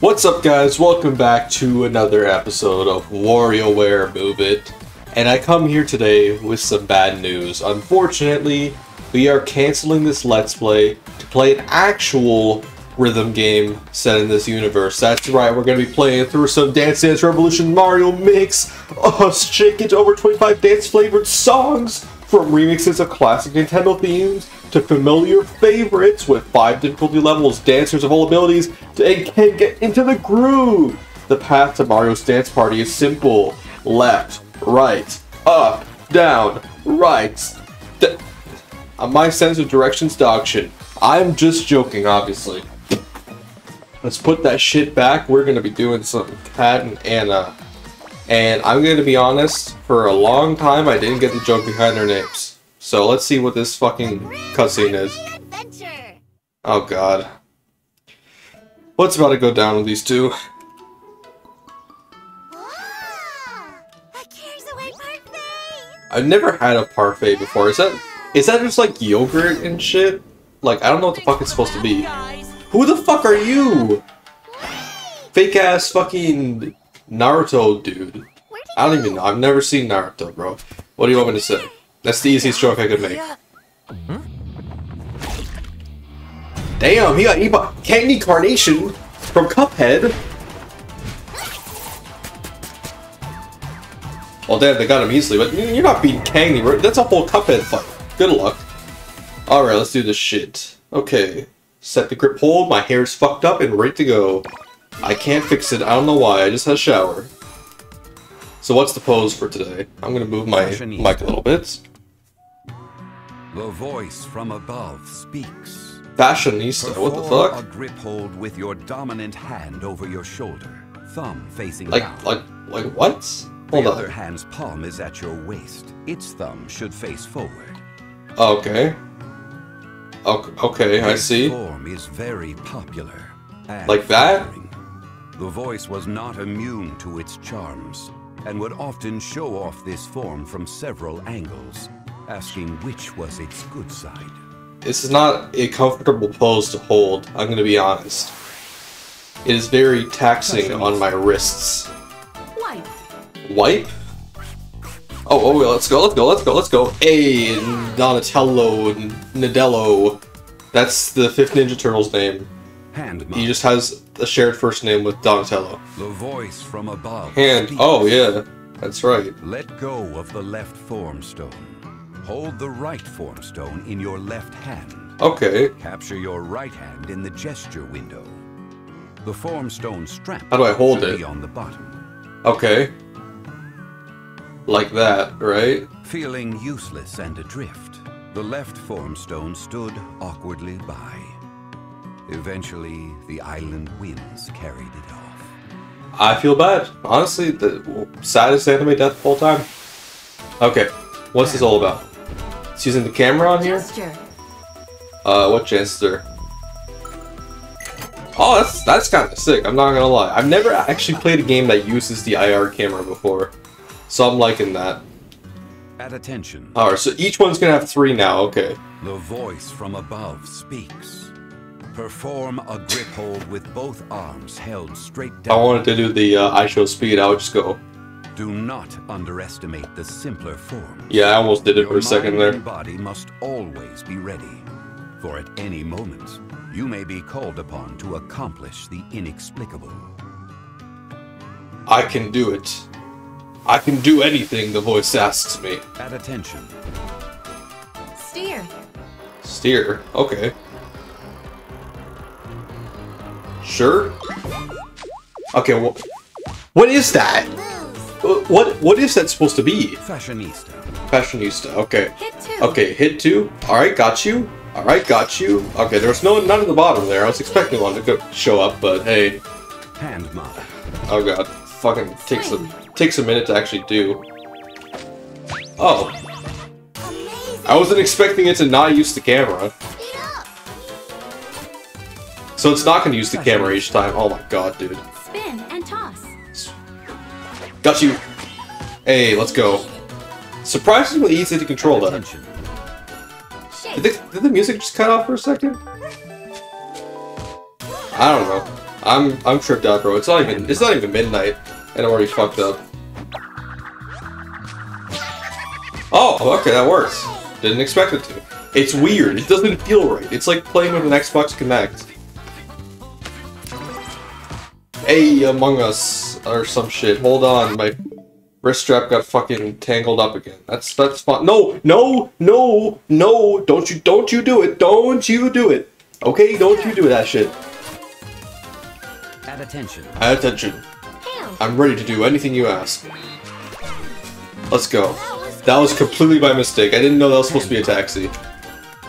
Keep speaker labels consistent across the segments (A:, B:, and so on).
A: What's up guys, welcome back to another episode of WarioWare Move It. And I come here today with some bad news. Unfortunately, we are canceling this Let's Play to play an actual rhythm game set in this universe. That's right, we're going to be playing through some Dance Dance Revolution Mario Mix. Shake it to over 25 dance flavored songs from remixes of classic Nintendo themes to familiar favorites with five difficulty levels, dancers of all abilities, and can get into the groove. The path to Mario's dance party is simple. Left, right, up, down, right. Uh, my sense of direction's dog shit. I'm just joking, obviously. Let's put that shit back. We're gonna be doing some Kat and Ana. And I'm gonna be honest, for a long time I didn't get the joke behind their names. So let's see what this fucking cutscene is. Oh god. What's about to go down with these two? I've never had a parfait before. Is that is that just like yogurt and shit? Like I don't know what the fuck it's supposed to be. Who the fuck are you? Fake ass fucking Naruto dude. I don't even know. I've never seen Naruto, bro. What do you want me to say? That's the easiest joke I could make. Damn, he got Eba Cagney Carnation from Cuphead. Well, damn, they got him easily, but you're not beating Cagney. That's a whole Cuphead fight. Good luck. Alright, let's do this shit. Okay. Set the grip hold, my hair's fucked up and ready to go. I can't fix it, I don't know why, I just had a shower. So what's the pose for today? I'm gonna move my mic a little bit.
B: The voice from above speaks.
A: Fashionista, what the fuck?
B: a grip hold with your dominant hand over your shoulder, thumb facing
A: like,
B: down.
A: Like, like what?
B: Hold the on. other hand's palm is at your waist. Its thumb should face forward.
A: Okay. Okay, I see.
B: form is very popular.
A: Like that?
B: The voice was not immune to its charms, and would often show off this form from several angles, asking which was its good side.
A: This is not a comfortable pose to hold, I'm gonna be honest. It is very taxing on my wrists. Wipe. Wipe? Oh, oh, let's go, let's go, let's go, let's go. Hey, Donatello, Nadello. That's the fifth Ninja Turtle's name. Hand he just has a shared first name with Donatello.
B: The voice from above.
A: Hand. Speaks. Oh, yeah. That's right.
B: Let go of the left form stone. Hold the right form stone in your left hand.
A: Okay.
B: Capture your right hand in the gesture window. The form stone strap.
A: How do I hold it?
B: on the bottom.
A: Okay. Like that, right?
B: Feeling useless and adrift, the left form stone stood awkwardly by. Eventually, the island winds carried it off.
A: I feel bad. Honestly, the saddest anime death of all time. Okay, what's this all about? It's using the camera on here? Gesture. Uh, what gesture? Oh, that's that's kind of sick. I'm not gonna lie. I've never actually played a game that uses the IR camera before. So I'm liking that.
B: At attention.
A: Alright, so each one's gonna have three now, okay.
B: The voice from above speaks. Perform a grip hold with both arms held straight down.
A: I wanted to do the uh, I show speed, I would just go.
B: Do not underestimate the simpler form.
A: Yeah, I almost did it
B: Your
A: for a second there.
B: Your body must always be ready. For at any moment, you may be called upon to accomplish the inexplicable.
A: I can do it. I can do anything, the voice asks me.
B: At attention.
C: Steer.
A: Steer, okay. Sure? Okay, well, what is that? What what is that supposed to be?
B: Fashionista.
A: Fashionista, okay.
C: Hit two.
A: Okay, hit two. Alright, got you. Alright, got you. Okay, there's no none at the bottom there. I was expecting one to go, show up, but hey.
B: Hand mod.
A: Oh god. Fucking takes a takes a minute to actually do. Oh. I wasn't expecting it to not use the camera. So it's not going to use the camera each time. Oh my god, dude.
C: Spin and toss.
A: Got you. Hey, let's go. Surprisingly easy to control that. Did the, did the music just cut off for a second? I don't know. I'm I'm tripped out, bro. It's not even it's not even midnight, and I'm already fucked up. Oh, okay, that works. Didn't expect it to. It's weird. It doesn't feel right. It's like playing with an Xbox Kinect. Hey, Among Us or some shit. Hold on, my wrist strap got fucking tangled up again. That's that's fine. No, no, no, no! Don't you don't you do it! Don't you do it! Okay, don't you do that shit.
B: At attention.
A: At attention. I'm ready to do anything you ask. Let's go. That was completely by mistake. I didn't know that was supposed to be a taxi.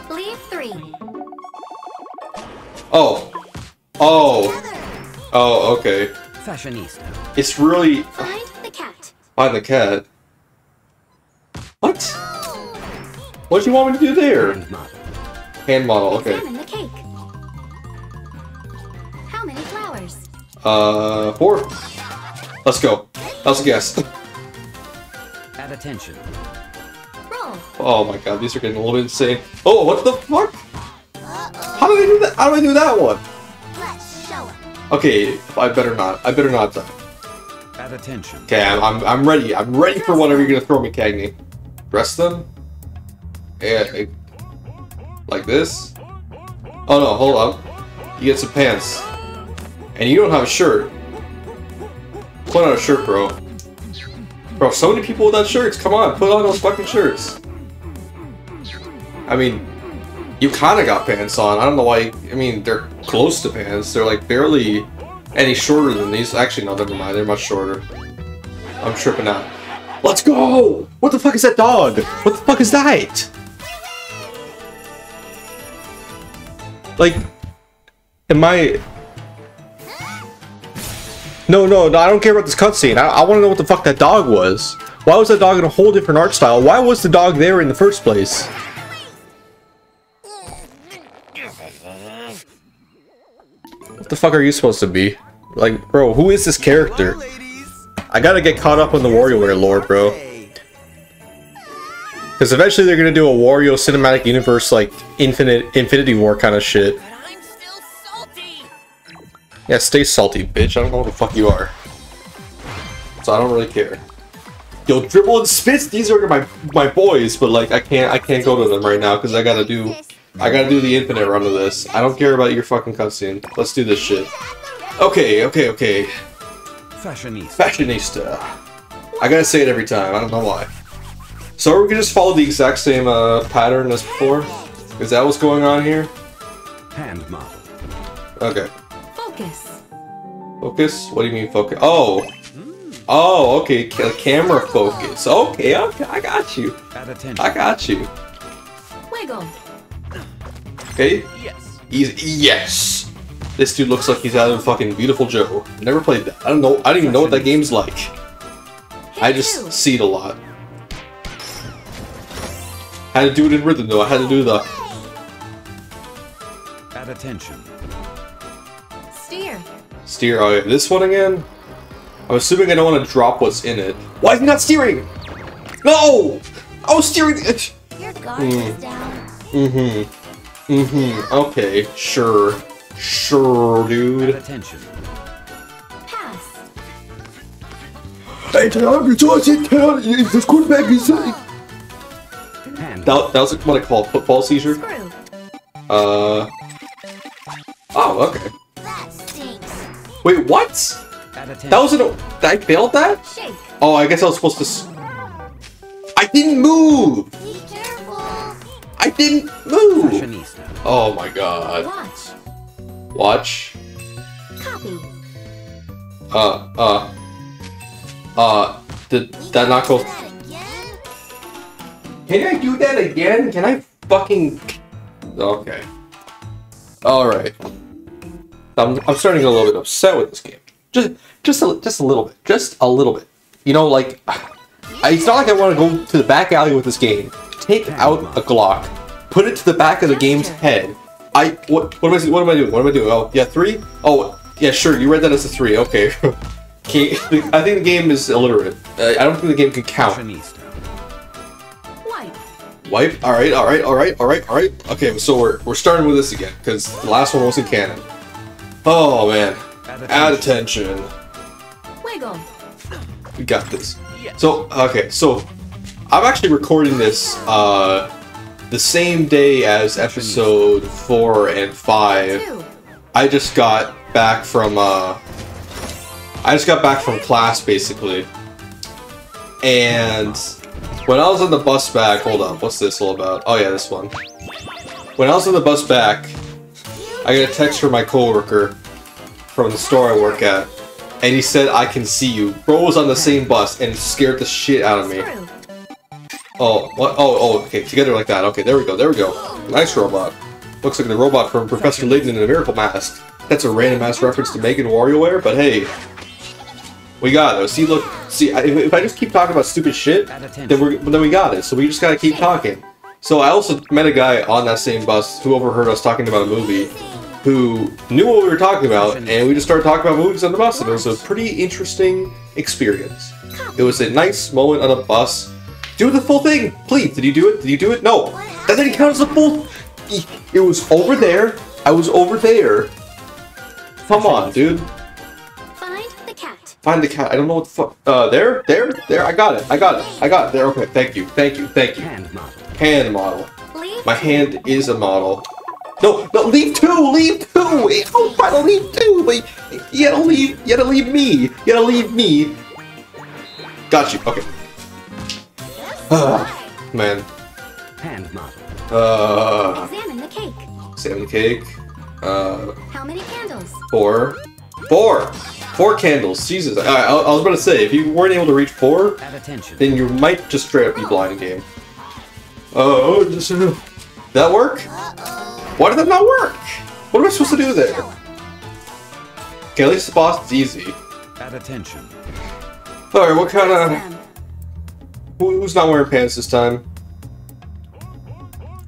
C: Leave three.
A: Oh. Oh. Oh, okay.
B: Fashionista.
A: It's really...
C: Find the cat.
A: Find the cat. What? What do you want me to do there?
B: Hand model.
A: Hand model, okay.
C: Examine the cake. How many flowers?
A: Uh, four. Let's go. That was a guess.
B: At attention.
C: Roll.
A: Oh my god, these are getting a little bit insane. Oh, what the fuck? How did I do that? How did I do that one?
C: Let's show him.
A: Okay, I better not. I better not die.
B: At attention.
A: Okay, I'm, I'm, I'm ready. I'm ready for whatever you're gonna throw me, Cagney. Dress them? Yeah, like this? Oh no, hold up. You get some pants. And you don't have a shirt. Put on a shirt, bro. Bro, so many people without shirts. Come on, put on those fucking shirts. I mean, you kind of got pants on. I don't know why. I mean, they're close to pants. They're like barely any shorter than these. Actually, no, never mind. They're much shorter. I'm tripping out. Let's go! What the fuck is that dog? What the fuck is that? Like, am I? No, no, no, I don't care about this cutscene. I, I want to know what the fuck that dog was. Why was that dog in a whole different art style? Why was the dog there in the first place? The fuck are you supposed to be? Like, bro, who is this character? I gotta get caught up on the WarioWare lore, bro. Because eventually they're gonna do a Wario cinematic universe, like, infinite Infinity War kind of shit. Yeah, stay salty, bitch. I don't know who the fuck you are. So I don't really care. Yo, dribble and Spitz. These are my my boys, but like I can't I can't go to them right now because I gotta do I gotta do the infinite run of this. I don't care about your fucking cutscene. Let's do this shit. Okay, okay, okay.
B: Fashionista.
A: Fashionista. I gotta say it every time. I don't know why. So we can just follow the exact same uh, pattern as before. Is that what's going on here?
B: Hand model.
A: Okay.
C: Focus.
A: Focus? What do you mean focus? Oh. Oh, okay. ca- camera focus. Okay, okay. I got you.
B: At attention.
A: I got you.
C: Wiggle.
A: Okay.
B: Yes.
A: Easy. Yes. This dude looks like he's out of fucking Viewtiful Joe. Never played that. I don't know. I don't even know what that game's like. I just see it a lot. Had to do it in rhythm though. I had to do the.
B: At attention.
C: Steer.
A: Steer. Oh, yeah. This one again? I'm assuming I don't want to drop what's in it. Why is he not steering? No! I was steering it!
C: Your guard
A: Hmm.
C: is down.
A: Mm-hmm. Mm-hmm. Okay. Sure. Sure, dude.
B: attention.
C: Pass.
A: Hey, tell me, George, tell me, this quarterback is... That,
B: Hand.
A: that was what I call a football seizure.
C: Screw.
A: Uh... Oh, okay.
C: That stinks.
A: Wait, what? That wasn't I failed that?
C: Shake.
A: Oh, I guess I was supposed to... s- I didn't move!
C: Be careful.
A: I didn't move!
B: Fashionista.
A: Oh my god.
C: Watch.
A: Watch.
C: Copy.
A: Uh, uh. Uh, did that not go...
C: That?
A: Can I do that again? Can I fucking... Okay. Alright. I'm, I'm starting to get a little bit upset with this game. Just, just, a, just a little bit. Just a little bit. You know, like... I, it's not like I want to go to the back alley with this game. Take out a Glock. Put it to the back of the game's head. I... What, what, am I, what am I doing? What am I doing? Oh, yeah, three? Oh, yeah, sure. You read that as a three. Okay. okay. I think the game is illiterate. Uh, I don't think the game can count.
B: Fashionista.
C: Wipe.
A: Wipe. All right. All right. All right. All right. All right. Okay. So we're we're starting with this again because the last one wasn't canon. Oh man. Add attention.
C: Wiggle.
A: We got this. So, okay, so I'm actually recording this uh, the same day as episode 4 and 5. I just got back from, uh, I just got back from class, basically. And when I was on the bus back, hold up, what's this all about? Oh yeah, this one. When I was on the bus back, I got a text from my coworker from the store I work at, and he said, I can see you. Bro was on the same bus and scared the shit out of me. Oh, what? Oh, oh, okay, together like that. Okay, there we go, there we go. Nice robot. Looks like the robot from Professor Layton in the Miracle Mask. That's a random ass reference to Megan WarioWare, but hey. We got it. See, look, see, I- if I just keep talking about stupid shit, then we then we got it. So we just gotta keep talking. So I also met a guy on that same bus who overheard us talking about a movie, who knew what we were talking about, and we just started talking about movies on the bus, and it was a pretty interesting experience. It was a nice moment on a bus. Do the full thing, please. Did you do it? Did you do it? No. That didn't count as a full. It was over there. I was over there. Come on, dude.
C: Find the cat.
A: Find the cat. I don't know what the fuck. Uh, there, there, there. I got it. I got it. I got it. There. Okay. Thank you. Thank you. Thank you.
B: Hand model.
A: Hand model. My hand is a model. No, no, leave two, leave two. Wait, I'm trying to leave two. Wait, you gotta leave. You gotta leave me. You gotta leave me. Got you. Okay. Man.
B: Hand model.
A: Uh,
C: Examine the cake.
A: salmon cake. Uh,
C: How many candles?
A: four. Four. Four candles. Jesus. I, I, I was about to say, if you weren't able to reach four,
B: Add attention.
A: then you might just straight up be blind game. Oh, just uh, that work? Why did that not work? What am I supposed to do there? Okay, at least the boss is easy.
B: Add attention.
A: All right, what kind of
C: Them.
A: who, who's not wearing pants this time?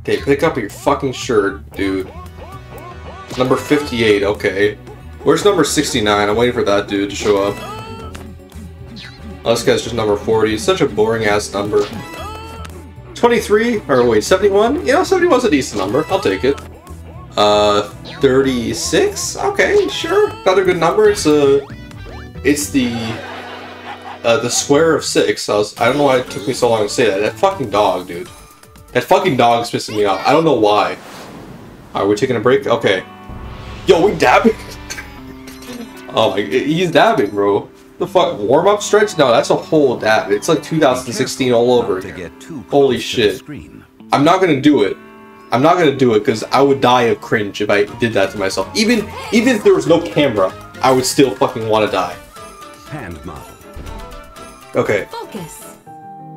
A: Okay, pick up your fucking shirt, dude. Number 58, okay. Where's number 69? I'm waiting for that dude to show up. Oh, this guy's just number 40. Such a boring ass number. 23? Or wait, 71? You know, 71's a decent number. I'll take it. Uh, 36? Okay, sure. Another good number. It's uh, it's the uh, the square of six. I was I don't know why it took me so long to say that. That fucking dog, dude. That fucking dog's pissing me off. I don't know why. Are we taking a break? Okay. Yo, we dabbing. oh my, he's dabbing, bro. The fuck warm up stretch? No, that's a whole dab. It's like 2016 all over
B: To
A: again.
B: get too
A: Holy shit. I'm not gonna do it. I'm not gonna do it because I would die of cringe if I did that to myself. Even even if there was no camera, I would still fucking want to die.
B: Hand model.
A: Okay,
C: Focus.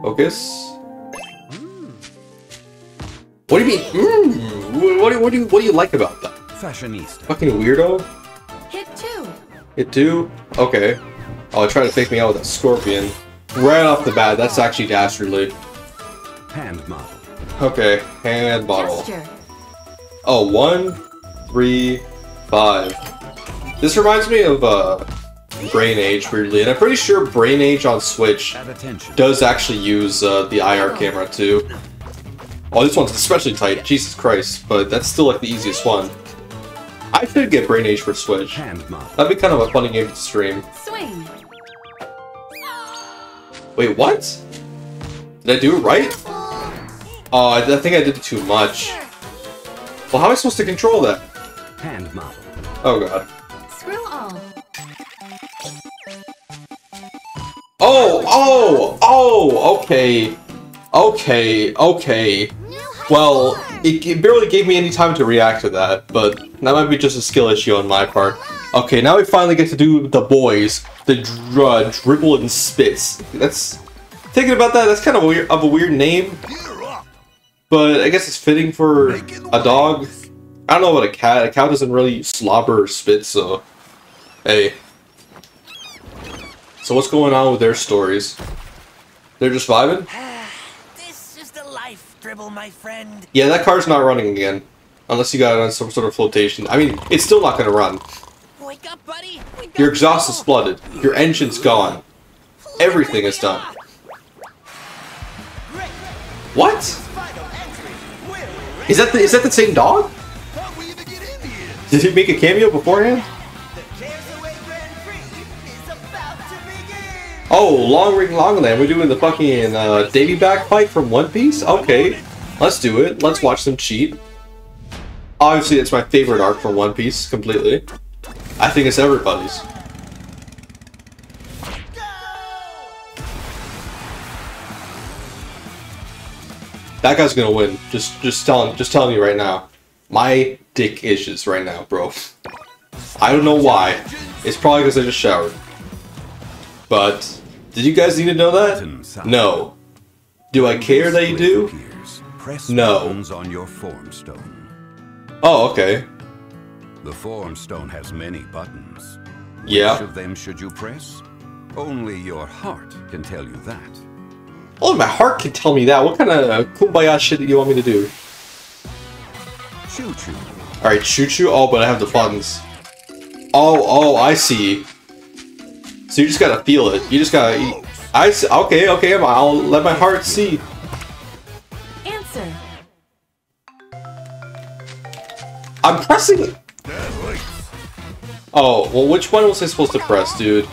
A: focus. What do you mean? Mm, what, do, what do you what do you like about that?
B: Fashionista.
A: Fucking weirdo.
C: Hit two.
A: Hit two. Okay. Oh, try to fake me out with that scorpion. Right off the bat, that's actually dastardly.
B: Hand model.
A: Okay, hand bottle.
C: Gesture.
A: Oh, one, three, five. This reminds me of uh, Brain Age, weirdly, and I'm pretty sure Brain Age on Switch does actually use uh, the IR camera too. Oh, this one's especially tight. Jesus Christ, but that's still like the easiest one. I should get Brain Age for Switch.
B: Hand model.
A: That'd be kind of a funny game to stream.
C: Swing.
A: Wait, what? Did I do it right? Oh, I, I think I did too much. Well, how am I supposed to control that?
B: Hand model.
A: Oh god. Oh, oh, okay. Okay, okay. Well, it, it barely gave me any time to react to that, but that might be just a skill issue on my part. Okay, now we finally get to do the boys, the dr- uh, dribble and Spitz. That's thinking about that. That's kind of weird of a weird name, but I guess it's fitting for a dog. I don't know about a cat. A cow doesn't really slobber or spit, so hey. So what's going on with their stories? They're just vibing.
D: This is the life, Dribble, my friend.
A: Yeah, that car's not running again. Unless you got it on some sort of flotation. I mean, it's still not gonna run.
D: Wake up, buddy. Wake
A: Your exhaust is flooded. Your engine's gone. Everything is done. What?
D: Final entry. Will
A: Is that the is that the same dog?
D: How we even get in here?
A: Did he make a cameo beforehand? Oh, Long Ring Longland. We're doing the fucking uh, Davy back fight from One Piece? Okay. Let's do it. Let's watch them cheat. Obviously, it's my favorite arc from One Piece, completely. I think it's everybody's. That guy's gonna win. Just, just telling, just telling you right now. My dick itches right now, bro. I don't know why. It's probably because I just showered. But did you guys need to know that? No. Do I care that you do?
B: Press
A: No.
B: on your form stone.
A: Oh, okay.
B: The form stone has many buttons.
A: Yeah.
B: Which of them should you press? Only your heart can tell you that.
A: Only my heart can tell me that. What kind of uh, kumbaya shit do you want me to do?
B: Choo choo.
A: Alright, choo choo. Oh, but I have the buttons. Oh, oh, I see. So you just gotta feel it. You just gotta. eat. I see. Okay, okay. I'll let my heart see.
C: Answer.
A: I'm pressing. Oh, well, which one was I supposed to press, dude?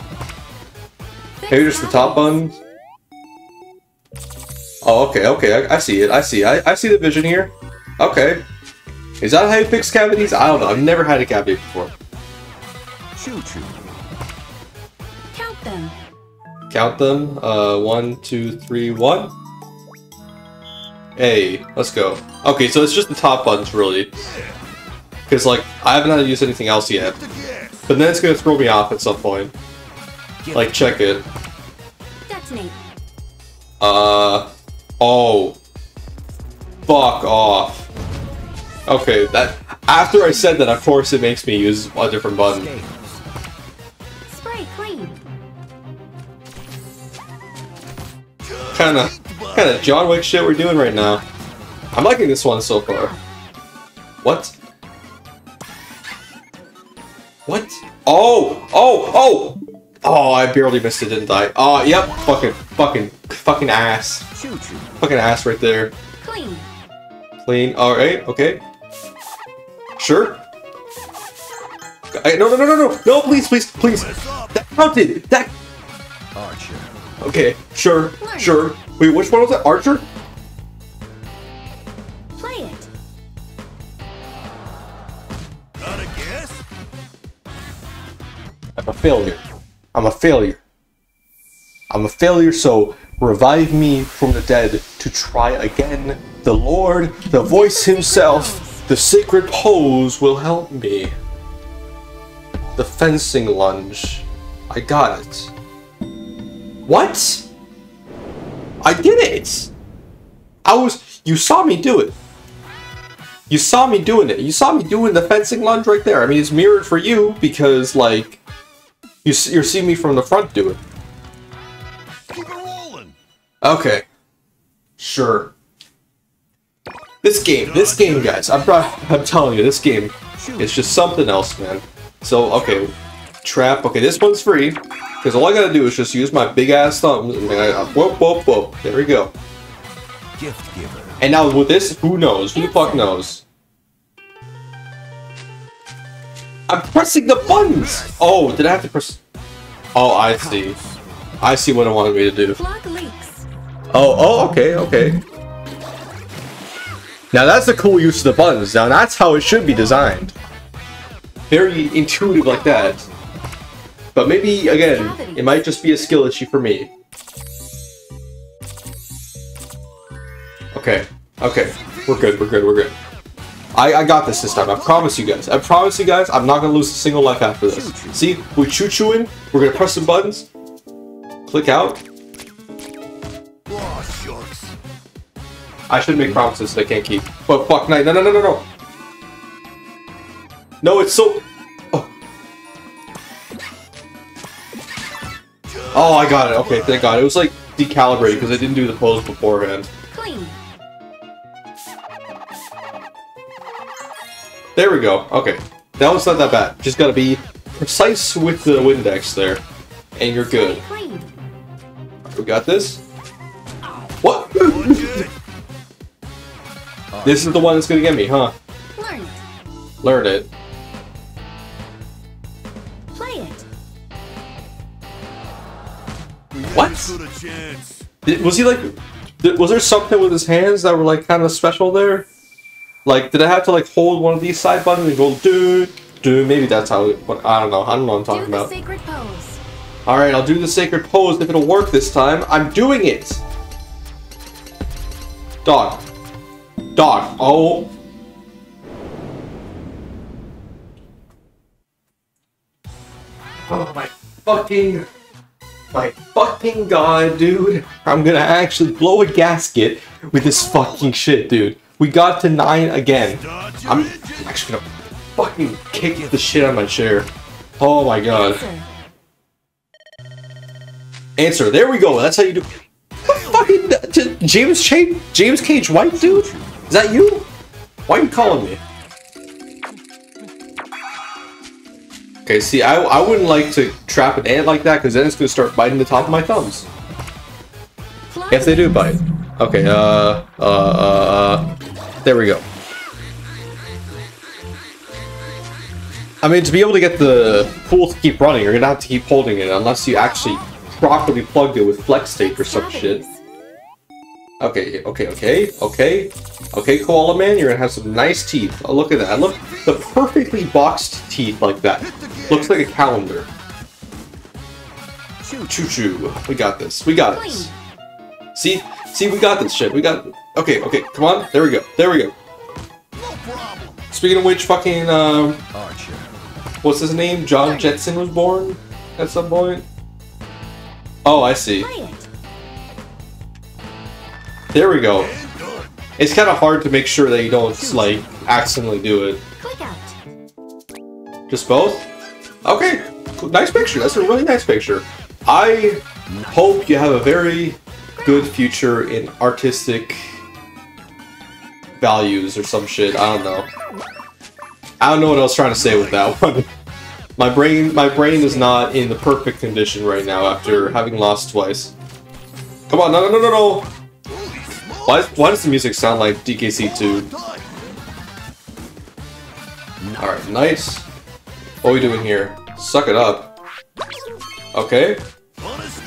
A: Maybe just the top button? Oh, okay, okay, I, I see it, I see, I, I see the vision here. Okay. Is that how you fix cavities? I don't know, I've never had a cavity before.
B: Choo choo.
C: Count them.
A: Count them, uh, one, two, three, one. Hey, let's go. Okay, so it's just the top buttons, really. Because, like, I haven't had to use anything else yet. But then it's gonna throw me off at some point. Like, check it.
C: Detonate.
A: Uh, oh. Fuck off. Okay, that after I said that, of course it makes me use a different button. Kind of, kind of John Wick shit we're doing right now. I'm liking this one so far. What? What? Oh, oh, oh! Oh, I barely missed it, didn't I? Oh, yep, fucking, fucking, fucking ass.
B: Choo choo.
A: Fucking ass right there.
C: Clean.
A: Clean. All right. Okay. Sure. I, no, no, no, no, no, no! Please, please, please. That counted. That.
B: Archer.
A: Okay. Sure. Sure. Wait, which one was it? Archer.
C: Play it.
D: Gotta guess?
A: I'm a failure. I'm a failure. I'm a failure. So revive me from the dead to try again. The Lord, the voice himself, the sacred pose will help me. The fencing lunge. I got it. What? I did it! I was. You saw me do it. You saw me doing it. You saw me doing the fencing lunge right there. I mean, it's mirrored for you because, like, you, you're seeing me from the front do it.
D: Keep it rolling.
A: Okay. Sure. This game, this game, guys, I'm, I'm telling you, this game is just something else, man. So, okay, trap. Okay, this one's free because all I gotta do is just use my big ass thumbs and I, whoop, whoop, whoop. There we go.
B: Gift giver.
A: And now with this, who knows? Who the fuck knows? I'm pressing the buttons. Oh, did I have to press? Oh, I see. I see what it wanted me to do. Oh, oh, okay, okay. Now that's a cool use of the buttons. Now that's how it should be designed. Very intuitive like that. But maybe, again, it might just be a skill issue for me. Okay, okay. We're good, we're good, we're good. I, I got this this time. I promise you guys. I promise you guys, I'm not gonna lose a single life after this. See, we're choo chooing. We're gonna press some buttons. Click out. I should make promises that I can't keep. But fuck, no, no, no, no, no, no. No, it's so. Oh, I got it. Okay, thank God. It was like decalibrated because I didn't do the pose beforehand.
C: Clean.
A: There we go. Okay, that was not that bad. Just gotta be precise with the Windex there, and you're good. We got this. What? this is the one that's gonna get me, huh?
C: Learn it.
A: What? Was he like? Was there something with his hands that were like kind of special there? Like, did I have to like hold one of these side buttons and go do do? Maybe that's how. It, what, I don't know. I don't know what I'm talking about.
C: sacred pose.
A: All right, I'll do the sacred pose if it'll work this time. I'm doing it. Dog. Dog. Oh. Oh my fucking my fucking god, dude. I'm gonna actually blow a gasket with this fucking shit, dude. We got to nine again. I'm actually gonna fucking kick the shit out of my chair. Oh my god.
C: Answer.
A: There we go. That's how you do. Fucking uh, James James Cage White, dude. Is that you? Why are you calling me? Okay, see, I, I wouldn't like to trap an ant like that because then it's gonna start biting the top of my thumbs. If they do bite. Okay, uh, uh, uh, there we go. I mean, to be able to get the pool to keep running, you're gonna have to keep holding it unless you actually properly plugged it with flex tape or some shit. Okay, okay, okay, okay. Okay, Koala Man, you're gonna have some nice teeth. Oh, look at that. Look, the perfectly boxed teeth like that. Looks like a calendar. Choo choo choo. We got this. We got this. See? See, we got this shit. We got... Okay, okay, come on. There we go. There we go. Speaking of which, fucking, um... What's his name? John Jetson was born at some point? Oh, I see. There we go. It's kind of hard to make sure that you don't, like, accidentally do it. Just both? Okay. Nice picture. That's a really nice picture. I hope you have a very good future in artistic values or some shit. I don't know. I don't know what I was trying to say with that one. My brain my brain is not in the perfect condition right now after having lost twice. Come on, no no no no no! Why, why does the music sound like DKC2? Alright, nice. What are we doing here? Suck it up. Okay.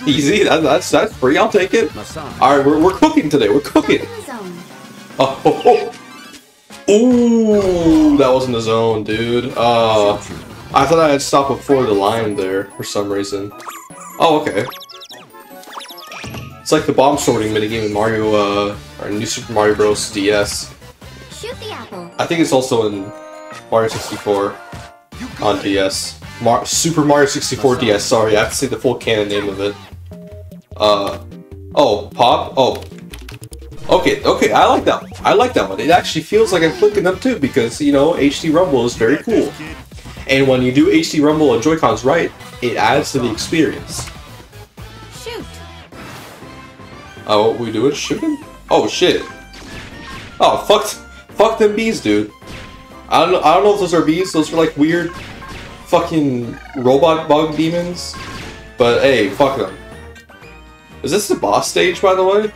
A: Easy, that, that's that's free, I'll take it. Alright, we're, we're cooking today, we're cooking. Oh, oh, oh. Ooh, that wasn't the zone, dude. Uh, I thought I had stopped before the line there for some reason. Oh, okay. It's like the bomb sorting minigame in Mario, uh, or New Super Mario Bros. DS.
C: Shoot the apple.
A: I think it's also in Mario 64 on DS. Mar Super Mario 64 DS, sorry, I have to say the full canon name of it. Uh, oh, Pop? Oh. Okay, okay, I like that one. I like that one. It actually feels like I'm clicking them too, because, you know, HD Rumble is very cool. And when you do HD Rumble and Joy-Cons right, it adds to the experience. Oh, what we doing? Shooting? Oh, shit. Oh, fuck, fuck them bees, dude. I don't know, I don't know if those are bees. Those are like weird fucking robot bug demons. But hey, fuck them. Is this the boss stage, by the way?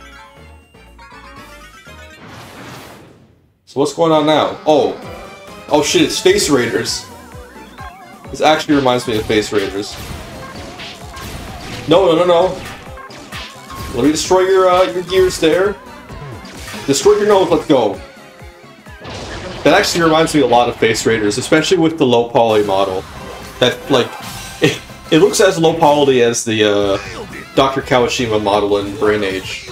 A: So what's going on now? Oh. Oh shit, it's Face Raiders. This actually reminds me of Face Raiders. No, no, no, no. Let me destroy your, uh, your gears there. Destroy your nose, let's go. That actually reminds me a lot of Face Raiders, especially with the low poly model. That, like, it, it looks as low poly as the, uh, Dr. Kawashima model in Brain Age.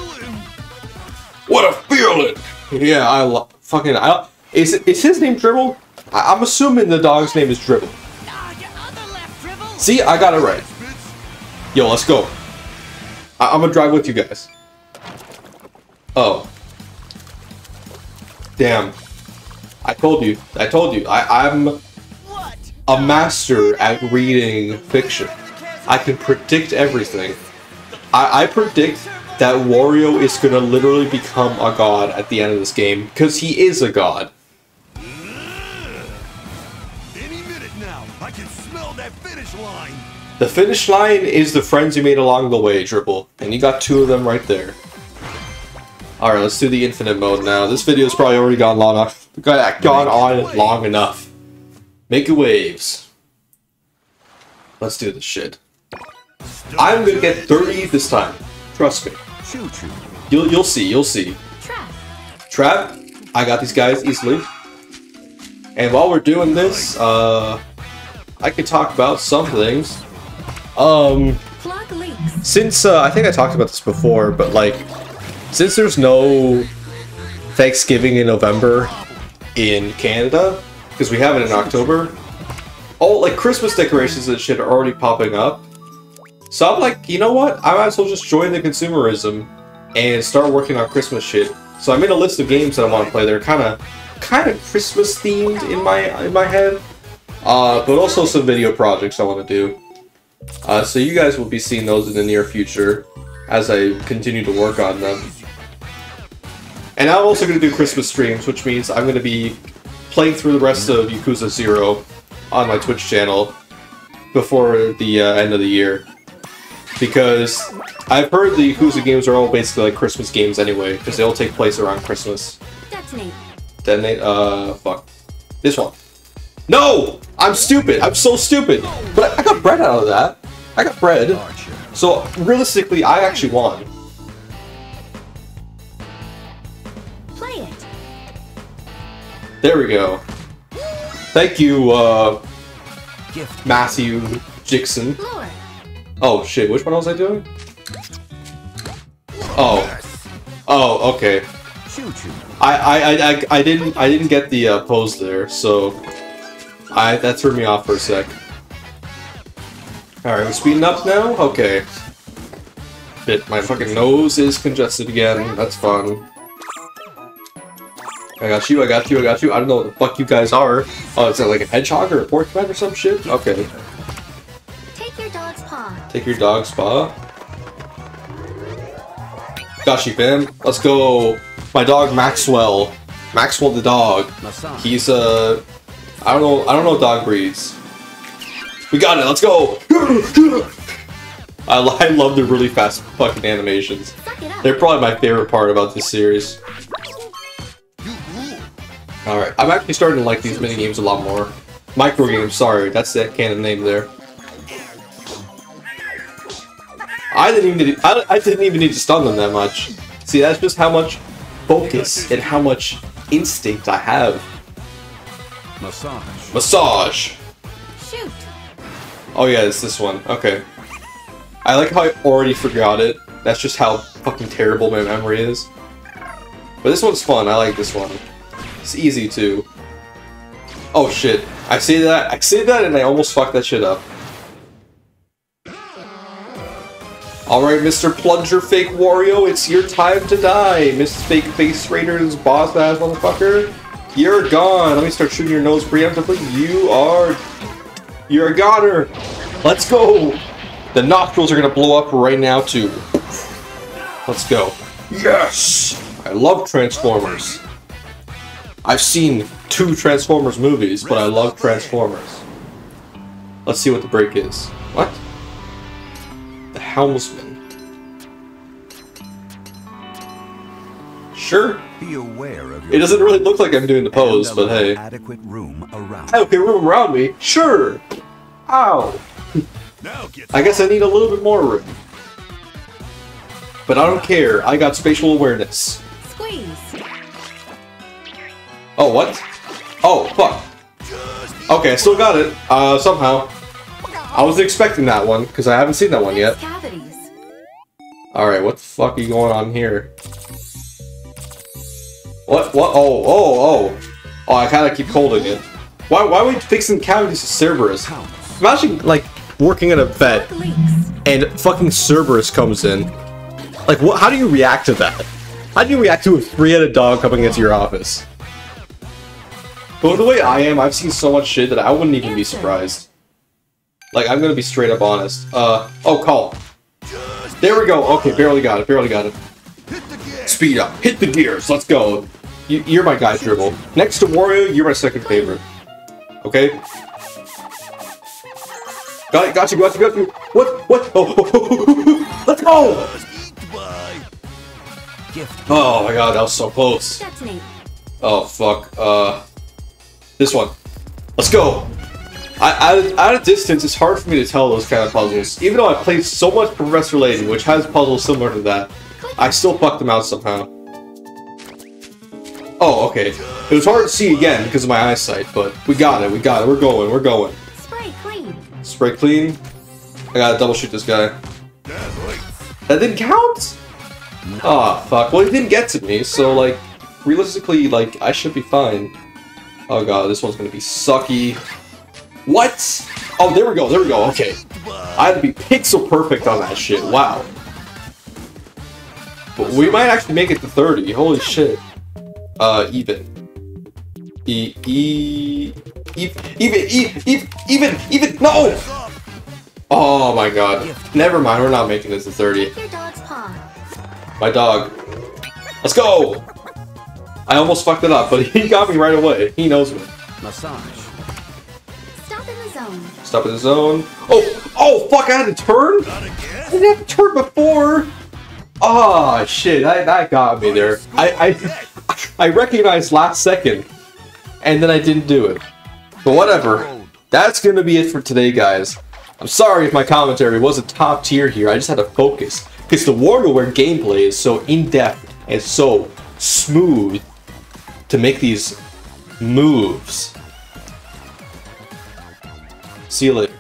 A: What a feeling! Yeah, I love fucking. I, is it, is his name Dribble? I, I'm assuming the dog's name is Dribble.
D: Your other left dribble.
A: See, I got it right. Yo, let's go. I, I'm gonna drive with you guys. Oh. Damn. I told you. I told you. I, I'm a master at reading fiction. I can predict everything. I, I predict that Wario is gonna literally become a god at the end of this game, because he is a god.
E: Any minute now, I can smell that finish line.
A: The finish line is the friends you made along the way, Dribble, and you got two of them right there. Alright, let's do the infinite mode now. This video's probably already gone long enough, gone on long enough. Make it waves. Let's do this shit. I'm gonna get 30 this time. Trust me. You'll you'll see. You'll see.
C: Trap.
A: Trap. I got these guys easily. And while we're doing this, uh, I can talk about some things. Um, since uh, I think I talked about this before, but like, since there's no Thanksgiving in November in Canada, because we have it in October, all like Christmas decorations and shit are already popping up. So I'm like, you know what? I might as well just join the consumerism and start working on Christmas shit. So I made a list of games that I want to play. They're kind of, kind of Christmas themed in my in my head, uh, but also some video projects I want to do. Uh, so you guys will be seeing those in the near future as I continue to work on them. And I'm also going to do Christmas streams, which means I'm going to be playing through the rest of Yakuza 0 on my Twitch channel before the uh, end of the year. Because I've heard the Yakuza games are all basically like Christmas games anyway, because they all take place around Christmas.
C: Detonate.
A: Detonate, uh, fuck. This one. No! I'm stupid! I'm so stupid! But I, I got bread out of that. I got bread. So, realistically, I actually won.
C: Play it.
A: There we go. Thank you, uh, Matthew Jixon.
C: Lure.
A: Oh, shit, which one was I doing? Oh. Oh, okay.
B: Choo choo.
A: I, I, I, I, I didn't, I didn't get the uh, pose there, so... I, that threw me off for a sec. Alright, we're speeding up now? Okay. Bit, my fucking nose is congested again, that's fun. I got you, I got you, I got you. I don't know what the fuck you guys are. Oh, is that like a hedgehog or a porcupine or some shit? Okay.
C: Take your dog's paw.
A: Take your dog's paw. Got you, fam. Let's go. My dog Maxwell. Maxwell the dog.
B: Massage.
A: He's uh, I don't know. I don't know dog breeds. We got it. Let's go. I, I love the really fast fucking animations.
C: Suck it up.
A: They're probably my favorite part about this series. Alright, I'm actually starting to like these mini games a lot more. Micro games, sorry, that's that canon name there. I didn't even need, I, I didn't even need to stun them that much. See, that's just how much focus and how much instinct I have.
B: Massage.
A: Massage.
C: Shoot.
A: Oh yeah, it's this one. Okay. I like how I already forgot it. That's just how fucking terrible my memory is. But this one's fun. I like this one. It's easy too. Oh shit. I say that, I say that and I almost fucked that shit up. Alright, Mr. Plunger Fake Wario, it's your time to die, Miss Fake Face Raiders boss ass motherfucker. You're gone. Let me start shooting your nose preemptively. You are you're a goner! Let's go! The nostrils are gonna blow up right now, too. Let's go. Yes! I love Transformers. I've seen two Transformers movies, but I love Transformers. Let's see what the break is. What? The Helmsman. Sure.
B: Be aware of your.
A: It doesn't really look like I'm doing the pose, but hey.
B: Adequate room around.
A: Okay, room around me? Sure! Ow! I guess I need a little bit more room. But I don't care, I got spatial awareness.
C: Squeeze.
A: Oh, what? Oh, fuck. Okay, I still got it, uh, somehow. I wasn't expecting that one, because I haven't seen that one yet.
C: Cavities.
A: Alright, what the fuck are you going on here? What, what, oh, oh, oh. Oh, I kinda keep holding it. Why, why we fixing cavities to Cerberus? Imagine, like, working at a vet and fucking Cerberus comes in. Like, what? How do you react to that? How do you react to a three-headed dog coming into your office? But the way I am, I've seen so much shit that I wouldn't even be surprised. Like, I'm gonna be straight up honest. Uh, oh, call. There we go. Okay, barely got it. Barely got it. Speed up. Hit the gears. Let's go. You, you're my guy, Dribble. Next to Wario, you're my second favorite. Okay? Got it. Got you. Got you. Got you. What? What? Oh, let's go. Oh my god, that was so close. Oh fuck. Uh, this one. Let's go. I, I, at a distance, it's hard for me to tell those kind of puzzles. Even though I played so much Professor Layton, which has puzzles similar to that, I still fucked them out somehow. Oh, okay. It was hard to see again because of my eyesight, but we got it, we got it, we're going, we're going.
C: Spray clean.
A: Spray clean. I gotta double shoot this guy. That didn't count? Oh, fuck. Well, it didn't get to me, so, like, realistically, like, I should be fine. Oh god, this one's gonna be sucky. What? Oh, there we go, there we go, okay. I had to be pixel perfect on that shit, wow. But we might actually make it to 30, holy shit. Uh, even. E, e, e, even, e, e, even, even, no! Oh my god. Never mind, we're not making this to 30.
C: Take your dog's paw.
A: My dog. Let's go! I almost fucked it up, but he got me right away. He knows me.
B: Massage.
C: Stop in the zone.
A: Stop in the zone. Oh! Oh, fuck, I had to turn?
E: Not?
A: I didn't have to turn before! Oh, shit, that, that got me there. I, I, I recognized last second, and then I didn't do it. But whatever. That's gonna be it for today, guys. I'm sorry if my commentary wasn't top tier here, I just had to focus. Because the WarioWare gameplay is so in-depth and so smooth to make these moves. See you later.